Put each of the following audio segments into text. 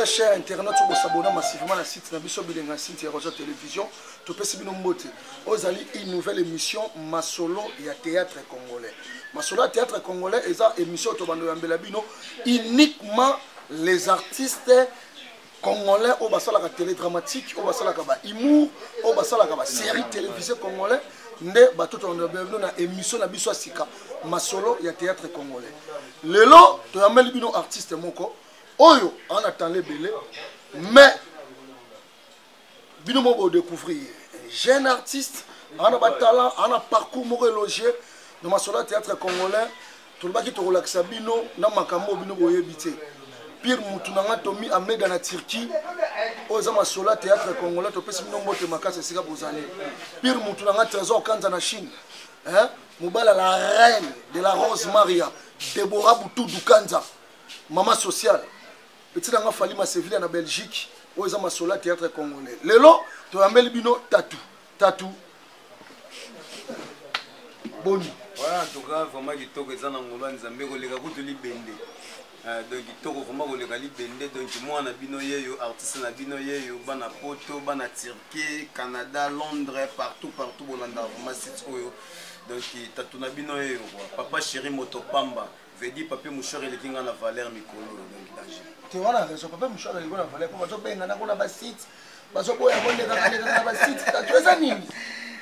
très cher internaute soki bosabona massivement na site na biso bilenga site ya rosa télévision topesi bino mbote oyo ezali une nouvelle émission masolo ya théâtre congolais masolo ya théâtre congolais eza émission oyo tobanda oyambela bino uniquement les artistes congolais oyo basalaka teledramatique oyo basalaka ba humour oyo basalaka ba série télévisée congolais nde bato tolanda bienvenu na émission na biso ya sika masolo ya théâtre congolais lelo toyambeli bino artiste moko oyo ana tala ebele mais bino moko bo découvrir ye jeune artiste ana ba talent ana parcours moko élogieux na masolo ya théâtre congolais tolobaki tokolakisa bino na makambo oyo bino boyebi te pire mutu na nga tomi ameda na turquie oyo eza masolo ya théâtre congolais topesi bino mbote makasi esika bozali pire mutu na nga trésor kanza na chine hein? mobala la reine de la rose maria debora butudu kanza mama sociale petit na nga fali masevilla na belgique oyo eza masola théâtre congolais lelo toyambeli bino tatu tatu boni voilà en tout cas vraiment kitoko eza na ngolo ya nzambe koleka kutu libende euh, donc kitoko vraiment koleka libende donc mwana bino yeyo artiste na bino yeyo bana poto bana turquie canada londres partout partout bolanda vraiment site oyo donc tatu na bino yeyo kua papa chéri moto pamba vedi papier mouchoir eleki nga na valeur mikolo oyo donc danger te wana raison papier mouchoir eleki na valeur mpo bazobengana kuna basite bazoboya kolekaka na basite tatu eza nini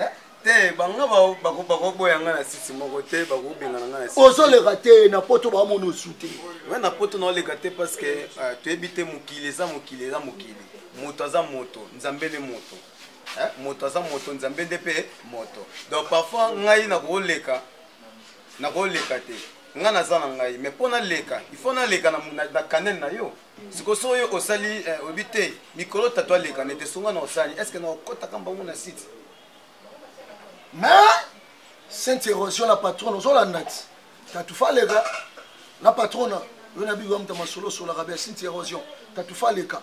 eh? te banga bakoboya ngai na site moko te bakobengana ngai ozoleka te na poto baomona osu te we na poto naoleka te parce que euh, toyebi te mokili eza mokili eza mokili moto aza moto nzambe nde moto eh, moto aza moto nzambe nde mpe moto donc parfois ngai nakoleka nakoleka te nga naza na ngai mais mpo naleka il faut naleka na, na, na canel na yo siko so oyo osali eh, oyebi te mikolo tatu aleka nete songa na osali est ce que na okotaka mbango na site mais sainte érosion na patron ozolanda ti tatu faleka na patrona yo na biwa moto masolo osolaka bia sainte érosion tatu faleka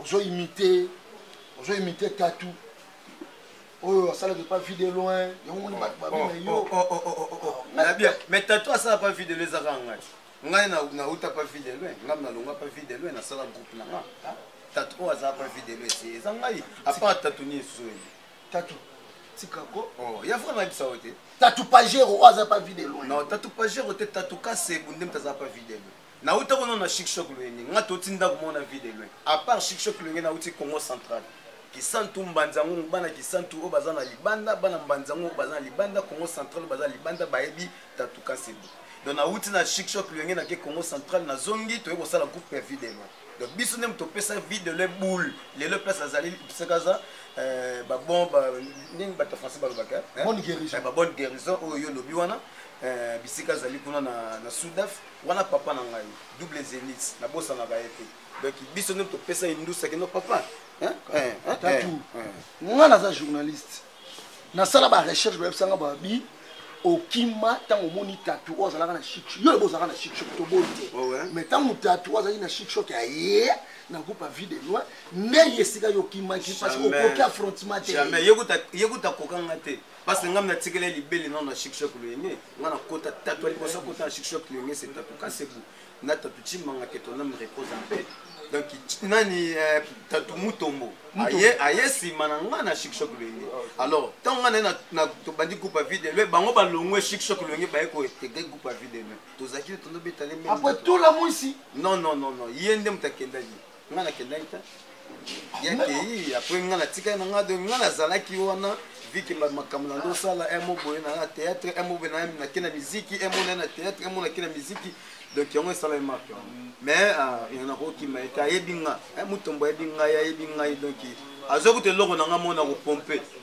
ozo imite ozo imite tatu oyo asalaka epa vie de loin yango moni bato babina yo mais tatu asala pa vie de loin ezaka ngai ngai nauta pa vie de loin ngai nalonga pa vie de loin nasala groupe na nga tatu oyo azala pa vie de loin se eza ngai apart tatu ni esusu oyo tatu tikako oh, ya fo nayebisa yo te tatu pagero oyo aza pa vie de loin non tatu pagero te tatu kasebu nde moto aza pa vie de loin Nauta kono na Chic Choc Loyenge, nga toti ndako moko na vie de loin. À part Chic Choc Loyenge nauti Congo central. Kisantu Mbanzangungu bana Kisantu oyo baza na libanda, bana Mbanzangungu oyo baza na libanda, Congo central baza na libanda bayebi Tatu Kasebi. Donc nauti na Chic Choc Loyenge na ke Congo central na zongi toye kosala groupe ya vie de loin. Donc biso nde moto pesa vie de loin boule. Lelo place azali sekaza euh, ba bon ba ndenge bato français balobaka hein? Bonne guérison. Eh, ba bonne guérison oyo yo lobi wana euh, bisika azali kuna na, na Sudaf wana papa na ngai double zelis na bosa na baye te donc biso nde topesa indusa kino papa eh, eh, eh, tatu nga naza journaliste nasala ba recherche bayebisa nga babi okima ntango omoni tatu oyo azalaka na shikshok yo lobo ozalaka na shikshok toboli te oh, mais ntango tatu oyo azalaki na shikshok aye na groupe ya vie de loin nde ye esika yo okimaki parce okoki affrontement te yekuta kokanga te parce que ngai na tikela ye libele nano na shikshok loyenge ngai nakota tatu ya liboso akota na shikshok loyenge se tatu kasebu na tatu cimanga ke ton ame repose en paix donc nani euh, tatu mutombo aye aye nsima na ngai na shikshok loyenge alors ntango ngai naye tobandi groupe vie de loi bango balongwe shikshok loyenge baye kointegre groupe vie de loi tozalaki nde tondobetale après tola mwisi non non non non ye nde moto akendaki nga nakendaki te yakei apres nga natikali na nga donc nga nazalaki wana vike makambo na ndo osala mo boye na théâtre mo boye nake na miziki mo na na théâtre mo nake na miziki donc yango esalami marke wana mais ah, nakokima ete ayebi nga eh, motombo ayebi ngai ayebi ngai donc azokuta eloko na nga mona kopompe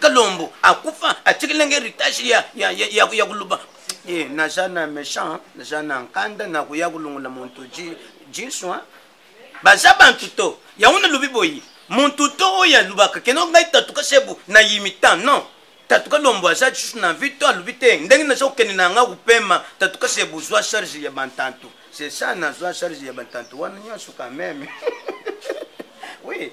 kalombo akufa atikeli nange heritage ya, ya, ya, ya, ya kuluba e, eh, naza na méchant naza na nkanda nakoya kolongola monto jinso baza bantu to yango nalobi boye montu to oyo alobaka keno ngai tatuka sebu na yimitan non tatuka lombo aza lisusu na vi to alobi te ndenge naza kokende na yanga kopema tatuka sebu zwa charge ya bantantu c'est ça nazwa charge ya bantantu wana nyonso quand même oui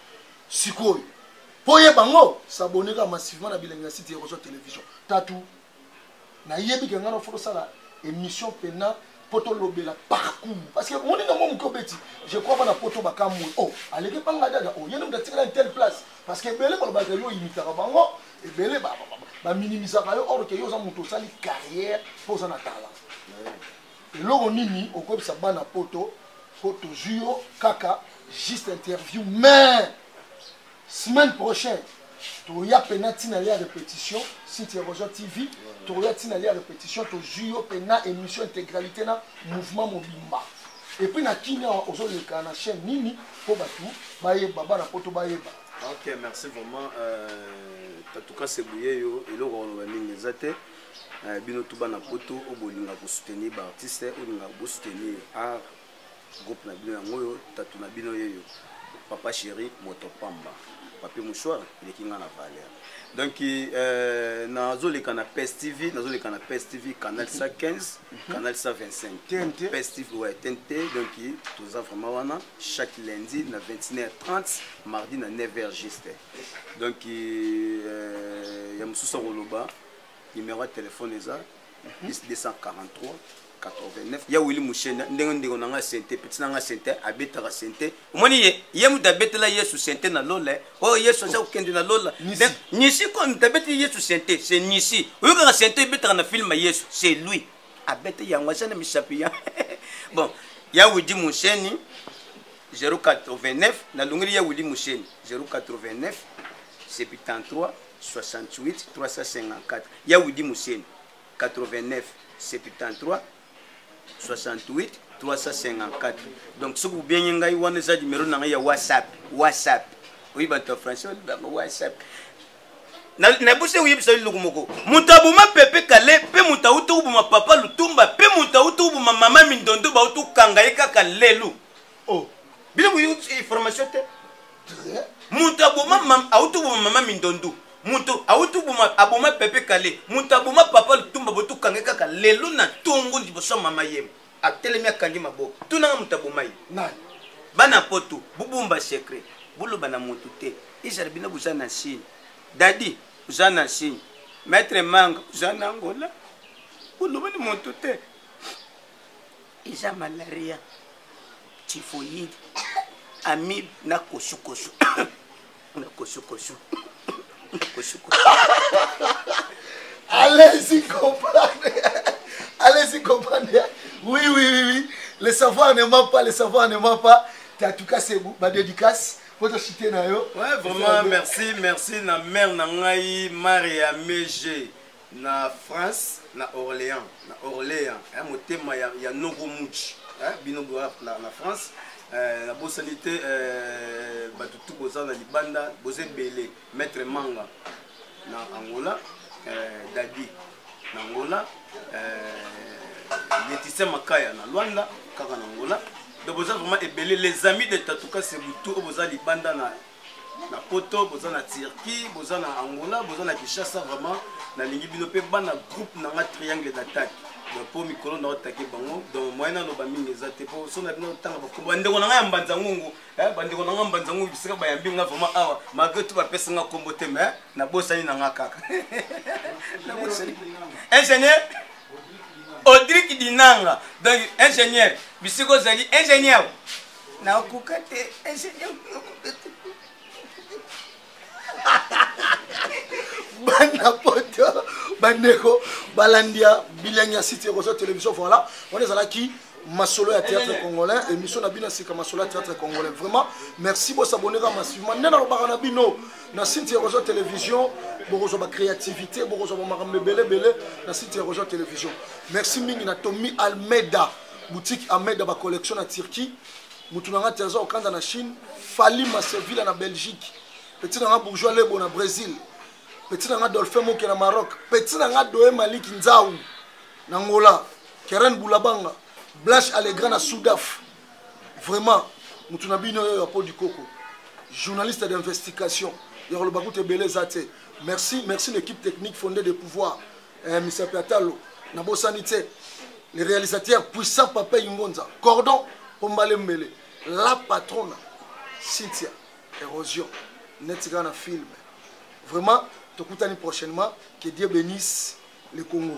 sikoyo mpo ye bango sabone kaka massivement na bilengi ya site ekozwa télévision tatu nayebi ke ngai nafo tosala émission mpena mpo tolobela parcours parce que moninga mwa moke obeti je crois bana poto bakamwe o oh, aleki banga dada o oh, ye nde moto atikala une telle place parce que ebele balobaka yo imitaka bango ebele baminimisaka yo or ke yo oza moto osali carrière mpo oza na talent eloko nini okobisa bana poto po tozwi yo kaka juste interview mais semaine prochaine toya pena ntina ya répétition site ya rosa tv toya ntina ya répétition tozwi yo pena émission intégralité na mouvement mobimba epuis na kini awa ozoleka na chaîne nini mpo bato bayeba bana poto bayeba ok merci vraiment euh, tatuka sebuye yo eloko koloba mingi eza te eh, bino tout bana poto oyo bolinga kosoutenir baartiste oyo bolinga bosoutenir art groupe na bino yango oyo tatu na bino yeyo papa chéri moto pamba papier mouchoir eleki ngai na valeur donc euh, nazoleka na pes tv nazoleka na pes tv canal 115 mhm. canal 125 pes tv ouais, tnt donc toza vraiment wana chaque lundi na 21h30 mardi na 9h juste donc euh, ya mosusu akoloba Numéro ya téléphone eza 10 243 89 ya Willy Mushenda ndenge ndeko na nga sente petit na nga sente abetaka sente omoni ye ye mutu abetela Yesu sente na lola eh. oyo oh, Yesu aza kokende na lola nisi ko mutu abeteli Yesu sente c'est nisi oyokaka sente ebetaka na film Yesu c'est lui abete yango aza na misapi ya bon ya Willy Musheni 089 nalongeli ya Willy Musheni 089 73 68 354 ya widi museni 89 73 68 354 donc soki obienge ngai wana eza numero na ngai ya whatsapp whatsapp oyi bato ya français olobaka whatsapp nabosi oyebisa eloko moko moto aboma pepe kale mpe moto auti koboma papa lutumba mpe moto auti koboma mama mindondo bauti kokanga ye kaka lelo oh. bino boyei formation te moto aboma auti oboma mama mindondu moto auti oboma aboma pepe kale moto aboma papa lutumba botukange kaka lelo na ntongo liboso ya mama yemo atelemi akangi maboko tunanga moto aboma ye bana poto bobomba secret boloba na moto te ezala bino boza na signe dadi oza na signe maître manga oza na angola boloba na moto te eza malaria typhoïde amibe na kosukosu na kosukosu na kosukosu allez-y comprendre allez-y comprendre oui oui oui oui le savoir ne ment pas le savoir ne ment pas en tout cas c'est ma dédicace poto cité na yo ouais vraiment merci merci na mère na ngai maria mege na France na Orleans na Orleans eh, motema ya, ya Noko Muchi eh, bino boa na, na France eh, nabosani te eh, bato tu boza na libanda boza ebele maître Manga na Angola eh, Dadi na Angola eh, Laetitia Makaya na Luanda kaka na Angola donc boza vraiment ebele les amis de Tatuka Sebutu oyo boza libanda na na poto boza na turquie boza na angola boza na kinshasa vraiment nalingi bino mpe bana groupe na nga triangle d'attaque mpo mikolo na otake bango donc moyen naloba mingi eza te mpo so na bino otanga bakombo bandeko na ngai ya mbanza ngungu eh, bandeko na ngai mbanza ngungu bisika bayambi nga vraiment awa malgré tout bapesa nga kombo te mais nabosani na nga kaka ingénieur odrik dinanga donc ingénieur bisika ozali ingénieur nakoka te ingénieur nakoka te bana poto bandeko balandi ya bilingi ya site ekozwa télévision voilà wana ezalaki masolo ya théâtre eh. congolais émission na bino ya sika masolo ya théâtre congolais vraiment merci bosaboneka massivement nde nalobaka na bino na site ya rejoa télévision bokozwa bacréativité bokozwa bamakambo ebele ebele na site ya rejoa télévision merci mingi na tomi almeda boutique ameda ba collection na turquie mutu na nga terza okanda na chine fali masevila na belgique petit na nga bourgeois lebo na brésil petit na nga dolphin moke na maroc petit na nga doe maliki nzau na ngola keren bulabanga blanche allegra na soudaf vraiment mutu na bino oyo ya po du koko journaliste d'investigation ya koloba kutu ebele eza te merci merci l'équipe technique fondée de pouvoir eh, misapi ya talo nabosani te le réalisateur puissant papa ingonza cordon pombale mbele la patrona cynthia érosion neti kaka na film vraiment tokutani prochainement que dieu bénisse le congo